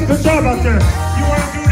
much. Good job out there. You want to do